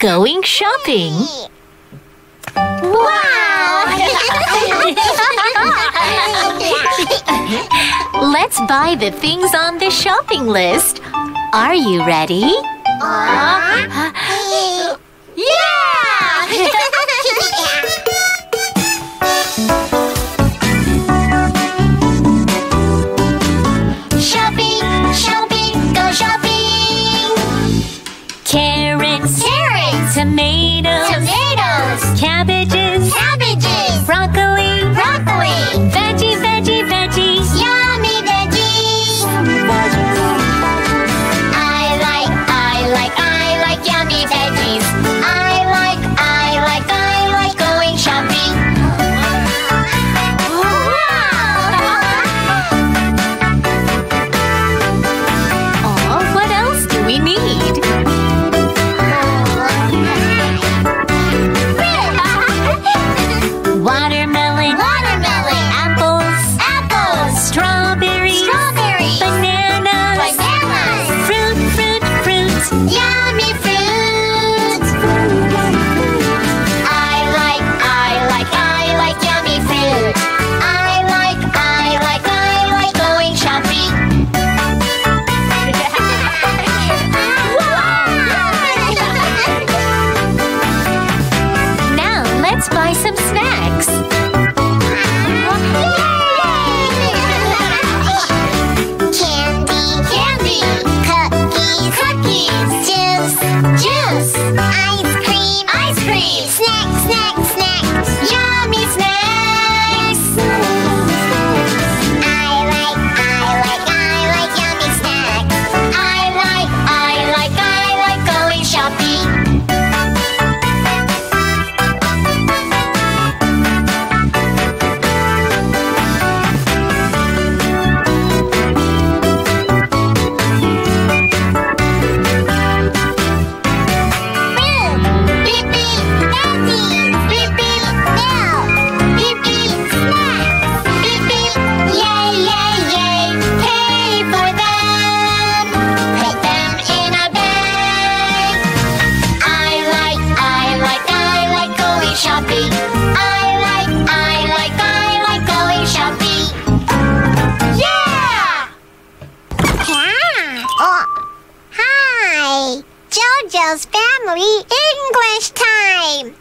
going shopping. Wow! Let's buy the things on the shopping list. Are you ready? Uh-huh. shopping, Carrots, Carrots, tomatoes, tomatoes, cabbages, cabbages, 鸭 Angel's Family English Time!